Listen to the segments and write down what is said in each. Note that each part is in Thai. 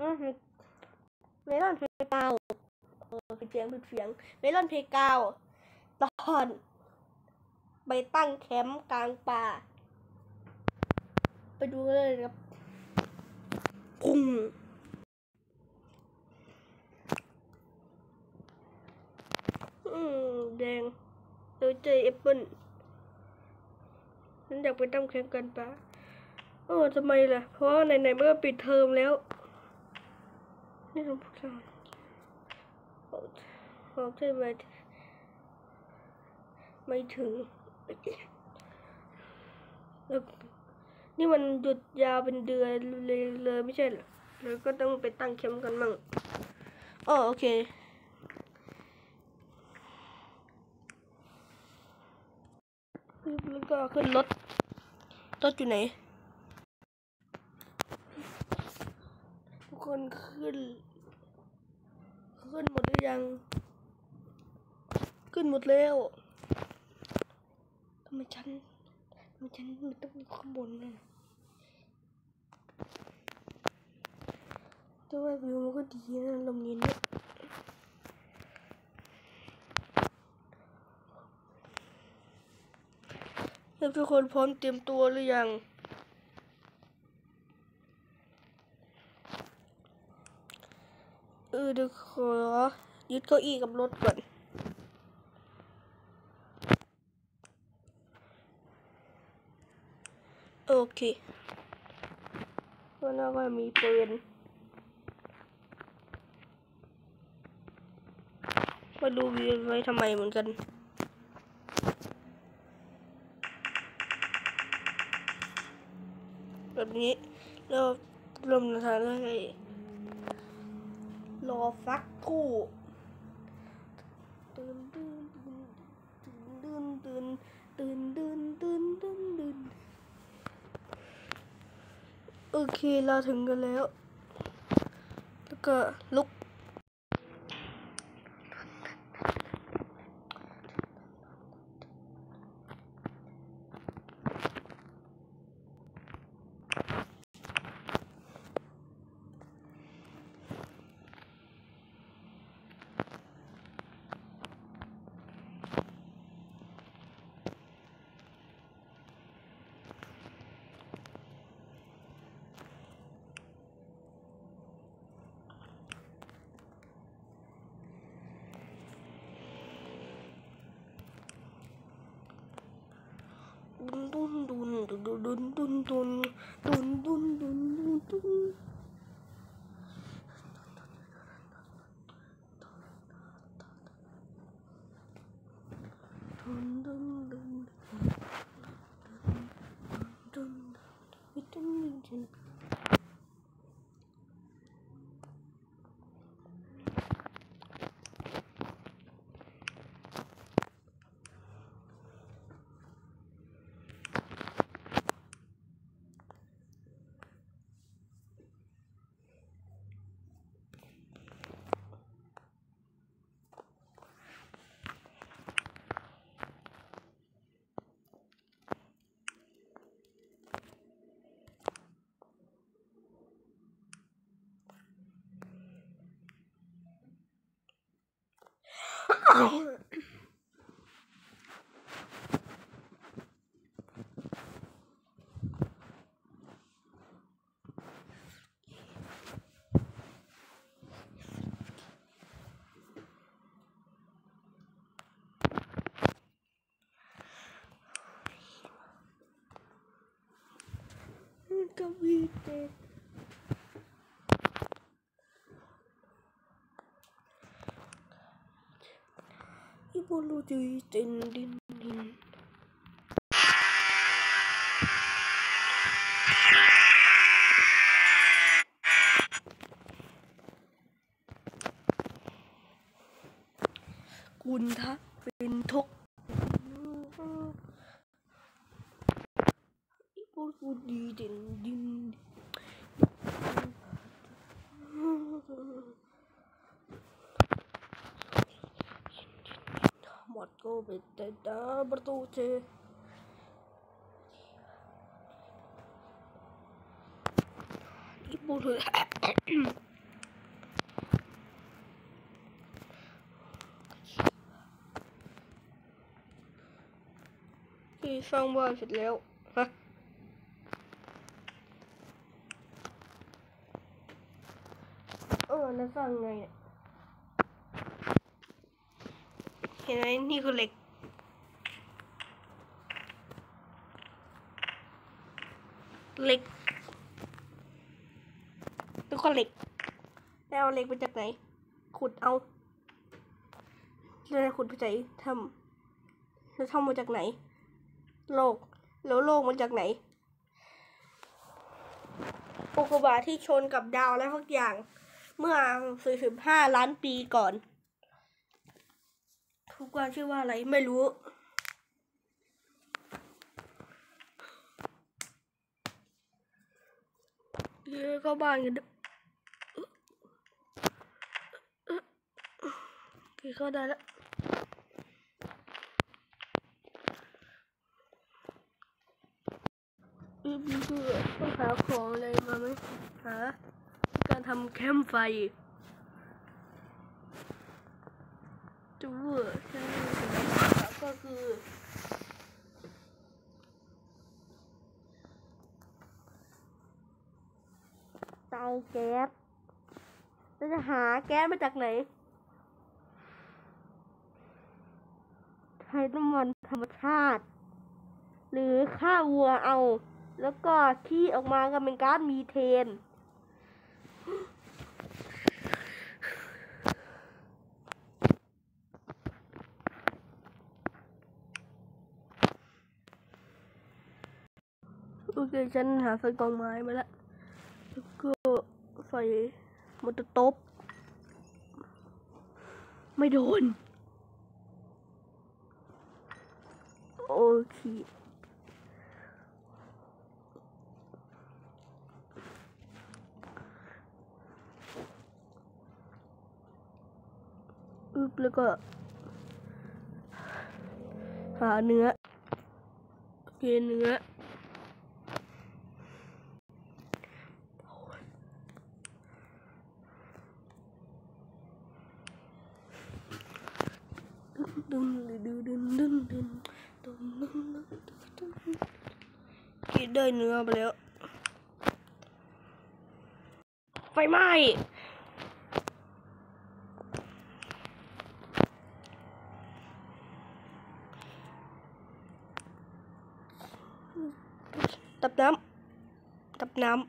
อือหือเมลอนเพลเก้าเออผิดเสียงผิดเสียงเมลอนเพลเก้าตอนไปตั้งแคมป์กลางป่า ไปดูเลยครับพุ่งอืมแดงเดี๋ยวเจอแอปเปิ้ลฉันอยากไปตั้งแคมป์กันป่าโอ้ทำไมล่ะ เพราะไหนๆเมันก็ปิดเทอมแล้ว นี่เราพูดอะไรบอกใช่ไหมไม่ถึง นี่มันหยุดยาวเป็นเดือนเลยเลยไม่ใช่เหรอแล้วก็ต้องไปตั้งแคมกันมั่งอ๋อโอเคแล้วก็ขึ้นรถรถอยู่ไหน ทุก คนขึ้น ขึ้นหมดหรือยัง ขึ้นหมดแล้วทำไมฉันทำไมฉันมันต้องอยู่ข้างบนน่ะแต่ว่าวิวมันก็ดีนะลมเย็นด้วยแล้วทุกคนพร้อมเตรียมตัวหรือยัง เอเดี๋ยวขอยึดเก้าอี้กับรถก่อนโอเคแล้วเราก็มีปืนมาดูวิวไว้ทำไมเหมือนกันแบบนี้แล้วเริ่มทางเลย รอสักครู่ตื่นตื่นตื่นตื่นตื่นตื่นตื่นตื่นตื่นโอเคเราถึงกันแล้ว แล้วก็ลุก đun đun đun Look at we. du di trên điên hình quân thác ปิดแต่ประตูเธอที่บูเลยที่สร้างบ้านเสร็จแล้วฮะเออแล้วสร้างไง ห็นไหมนี่คือเหล็ก เหล็กแล้วก็เหล็กแล้วเอาเหล็กมาจากไหน ขุดเอาแล้วจะขุดไปจากทำจะทำมาจากไหน โลก แล้วโลกมาจากไหนอุกกาบาตที่ชนกับดาวอะไรสักอย่าง เมื่อ 45 ล้านปีก่อน กวันชื่อว่าอะไรไม่รู้ เดี๋ยวเข้าบ้านกันเถอะโอเคเข้าได้แล้วอืมคือต้องหาของอะไรมาไหมหาการทำแคมไฟ จูใช่แล้วก็คือเตาแก๊สเราจะหาแก๊สมาจากไหนใช้น้ำมันธรรมชาติ หรือฆ่าวัวเอา แล้วก็ขี้ออกมาก็เป็นก๊าซมีเทน โอเค ฉันหาไฟกองไม้มาแล้วแล้วก็ไฟมอเตอร์ตบ ไม่โดน โอเคอึบแล้วก็ หาเนื้อ โอเคเนื้อ กินได้เนื้อไปแล้ว ไฟไหม้ตับน้ำตับน้ำ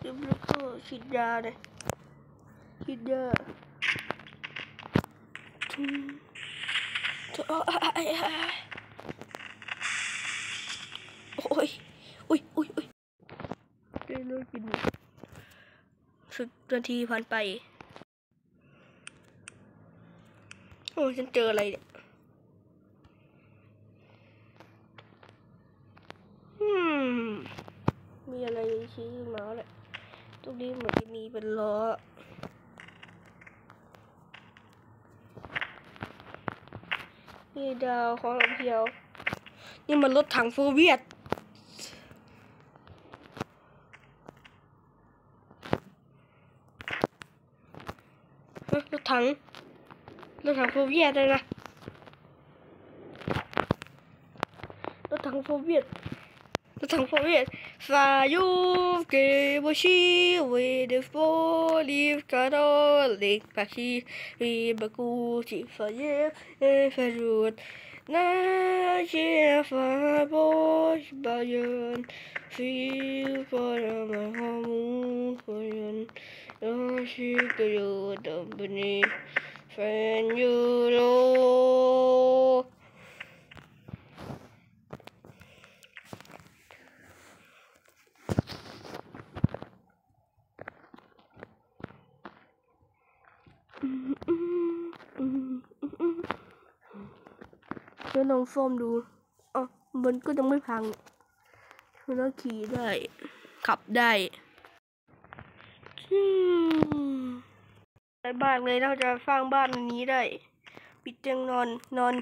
แล้วก็ฉีดยาเลยฉีดยาทุนทุนอ้ายอ้าย โอ้ยโอ้ยโอ้ยโอ้ยได้เลิกกินสิบนาทีผ่านไป โอ้ยฉันเจออะไรเนี่ยอืมมีอะไรชี้ขึ้นมาแหละตรงนี้เหมือนจะมีเป็นล้อ นี่ดาวของเราเพียว นี่มันรถถังโซเวียตรถถังรถถังโซเวียตเลยนะรถถังโซเวียตรถถังโซเวียต Sajów grybu siły, w poli w karolik pasi, ryba kuci faje, ferzut. Na siefa boś bajon, fiu parama hamu kojon, rosi kajo dobni, fen เดี๋ยวลองซ่อมดูอ๋อมันก็ยังไม่พังแล้วขี่ได้ ขับได้ไปบ้านเลยเราจะสร้างบ้านนนี้ได้ ปิดเตียงนอนนอน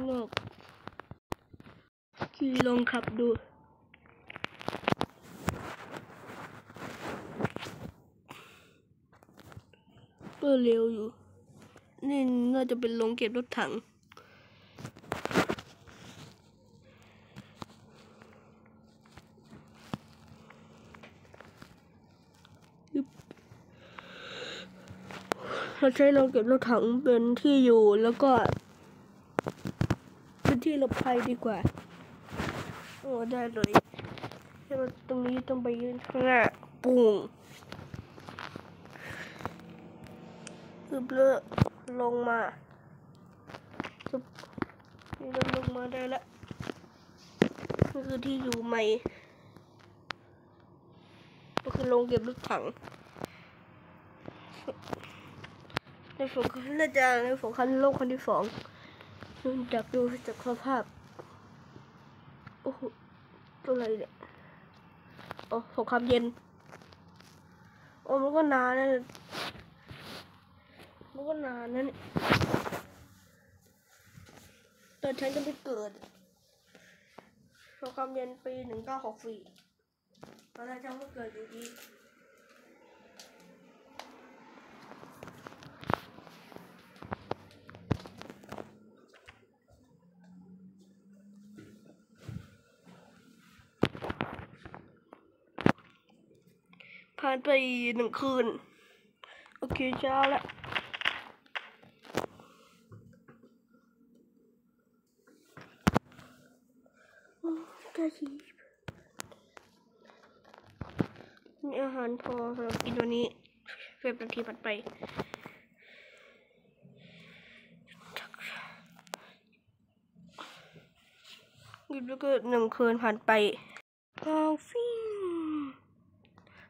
างนอก องขับดู ก็เร็วอยู่ นี่น่าจะเป็นโรงเก็บรถถัง เราใช้โรงเก็บรถถังเป็นที่อยู่แล้วก็เป็นที่หลบภัยดีกว่า โอ้ได้เลยแต่ว่าตรงนี้ต้องไปยืนข้างหน้าปุ่งคือเลอะลงมาซึบนี่เราลงมาได้แล้วนี่คือที่อยู่ใหม่ก็คือโรงเก็บรถถังในสงครามน่าจะในสงครามโลกครั้งที่สองจากดูจากสภาพ อะไรเนี่ยโอ้สงครามเย็น โอ้มันก็นานนะมันก็นานนะเนี่ยตอนฉันจะไม่เกิดสงครามเย็นปีหนึ่งเก้าหกสี่ตอนนั้นฉันก็เกิดอยู่ดีานไปหนึ่งคืน โอเคเช้าแล้วกล้ชีมีอาหารพอสำหรับกินวันนี้เว็บนาทีผ่านไปแล้วก็หนึ่งคืนผ่านไปกาฟิว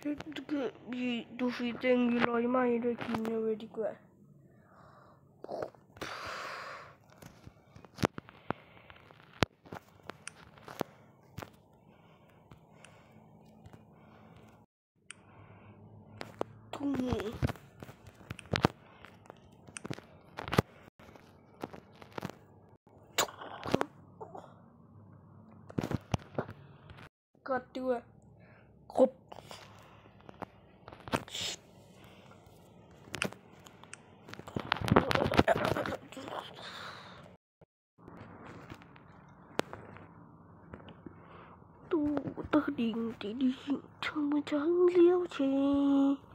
าะห์นะกันอืมเชื่อเลยเดี๋ยวมีกระจกได้กินไปด้วย ดูฟีเต็งอยู่ลอยไหม้ด้วยกินเลยดีกว่าทุ่งกัดด้วยครบ ตู ตะดิ่งตีดิ่งทำ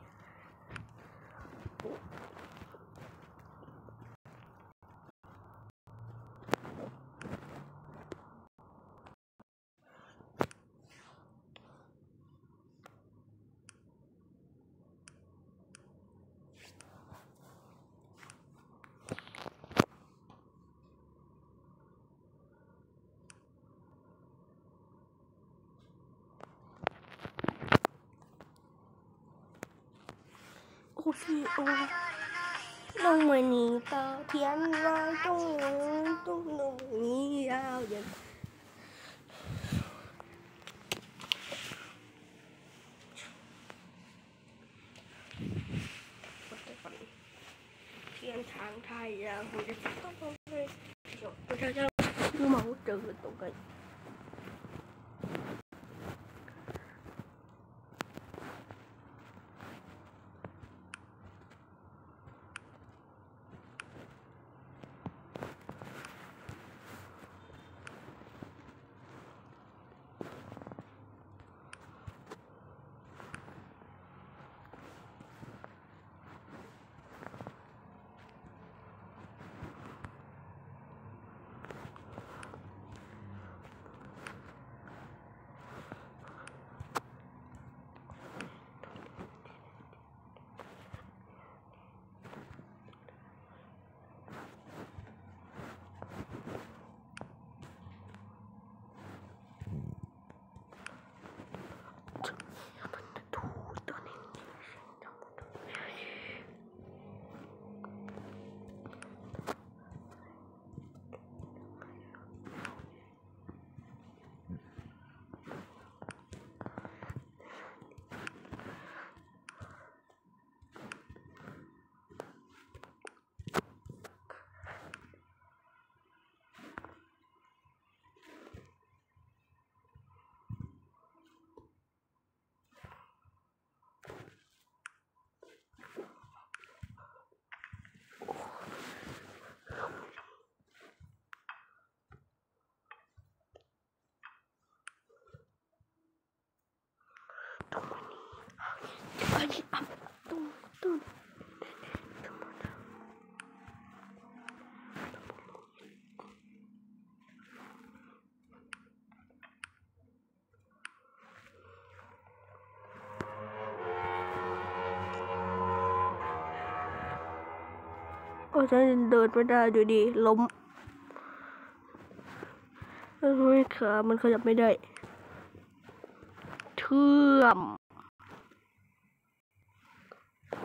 ไมจังเลี้ยวเชโอ้พี่โอ้น้องไม่หนีตาเทียนลอยตรงตรงนี้ยาวเย็นเทียนทางไทยยาวผมจะต้องเลยจบประชาชนดูหมาเจอตรงกัน โตุ้มตุ้มโอ้ฉันเดินไม่ได้ดูดีล้มแล้วทำไมขามันขยับไม่ได้ เชื่อม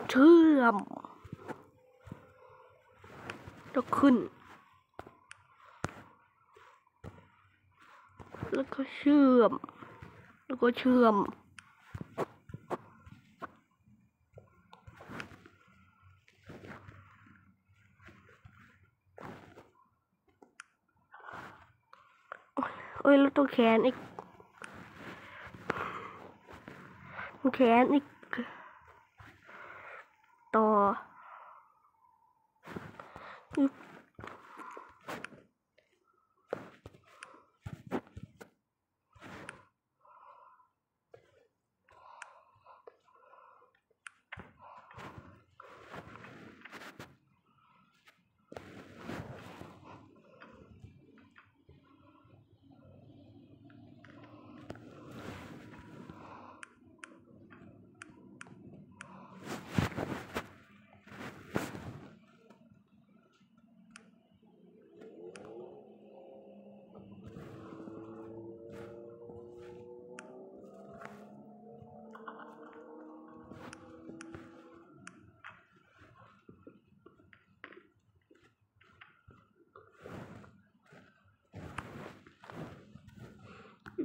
เชื่อมแล้วขึ้น แล้วก็เชื่อม แล้วก็เชื่อมโอ้ยแล้วตัวแขนอีกแขนอีก ต่ออึ๊บ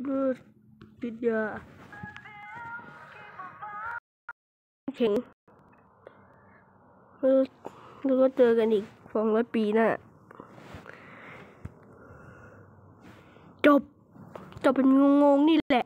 ดูปิดยาแข็งแล้วก็เจอกันอีกสองร้อยปีหน้าจบ จบเป็นงงๆนี่แหละ